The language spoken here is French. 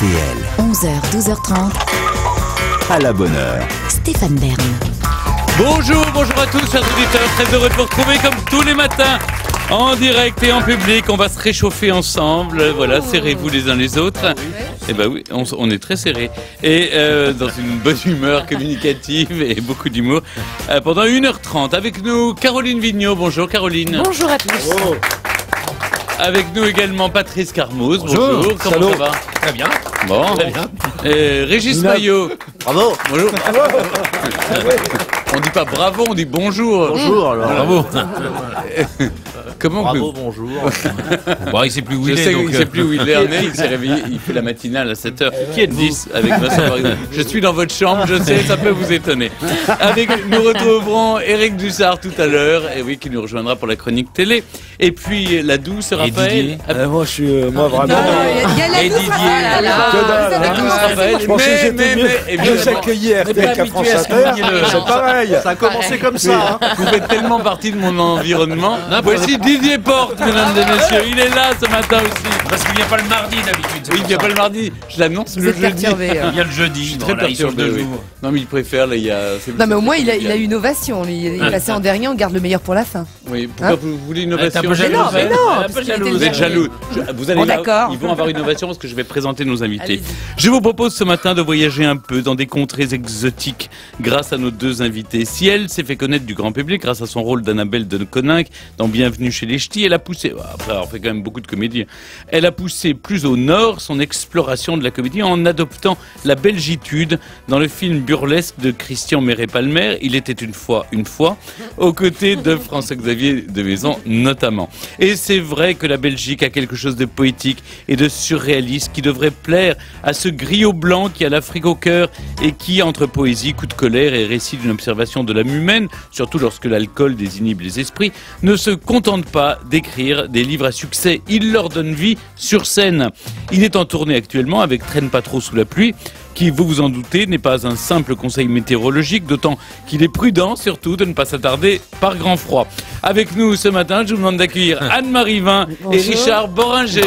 RTL. 11h, 12h30, À la bonne heure. Stéphane Bern. Bonjour, bonjour à tous, chers auditeurs. Très heureux de vous retrouver comme tous les matins. En direct et en public, on va se réchauffer ensemble. Voilà, serrez-vous les uns les autres. Eh ben oui, on, est très serrés. Et euh, dans une bonne humeur communicative et beaucoup d'humour. Euh, pendant 1h30, avec nous Caroline Vigneault. Bonjour Caroline. Bonjour à tous. Avec nous également Patrice Carmouze. Bonjour. Comment Salaud. ça va? Très bien. Bon. Très bien. Régis. Maillot. Bravo. Bonjour. on dit pas bravo, on dit bonjour. Bonjour alors. Bravo. Comment que- Bravo, bonjour. Bon, il sait plus où Je il est. donc, il euh, sait plus où il est, mais il s'est réveillé, il fait la matinale à 7h. Qui êtes 10 avec Vincent. Je suis dans votre chambre, je sais, ça peut vous étonner. Avec, nous retrouverons Eric Dussard tout à l'heure, et oui, qui nous rejoindra pour la chronique télé. Et puis la douce Raphaël. Didier. Euh, moi, je suis euh, moi vraiment. Il y a la Et douce. Dalle, La hein. douce Raphaël. Je pensais que mais, j'étais mais, mieux, accueilli à RTL France Inter. C'est pareil. Ça a commencé comme ça. hein. Vous faites tellement partie de mon environnement. Voici Didier Porte, mesdames et messieurs. Il est là ce matin aussi. Parce qu'il vient pas le mardi d'habitude. Oui, il vient ça. pas le mardi. Je l'annonce le jeudi. perturbé. hein. Il vient le jeudi. Très Bon, là, il sauve perturbé, deux oui. jours. Non, mais il préfère, là, il y a. Non mais au moins il a, il a une ovation. lui. Il est passé en dernier, on garde le meilleur pour la fin. Oui, pourquoi Hein vous voulez une peu Mais non, mais non, parce. Vous êtes jaloux. Je- vous allez là- d'accord. ils vont avoir une innovation parce que je vais présenter nos invités. Je vous propose ce matin de voyager un peu dans des contrées exotiques grâce à nos deux invités. Si elle s'est fait connaître du grand public grâce à son rôle d'Annabelle de Coninck dans Bienvenue chez les Ch'tis, elle a poussé, après avoir fait quand même beaucoup de comédies, elle a poussé plus au nord son exploration de la comédie en adoptant la belgitude dans le film burlesque de Christian Meret-Palmer, Il était une fois, une fois, aux côtés de François-Xavier de Maison notamment. Et c'est vrai que la Belgique a quelque chose de poétique et de surréaliste qui devrait plaire à ce griot blanc qui a l'Afrique au cœur et qui, entre poésie, coup de colère et récit d'une observation de l'âme humaine, surtout lorsque l'alcool désinhibe les esprits, ne se contente pas d'écrire des livres à succès. Il leur donne vie sur scène. Il est en tournée actuellement avec Traîne pas trop sous la pluie qui, vous vous en doutez, n'est pas un simple conseil météorologique, d'autant qu'il est prudent surtout de ne pas s'attarder par grand froid. Avec nous ce matin, je vous demande d'accueillir Anne-Marie Vin et. Richard Boringer.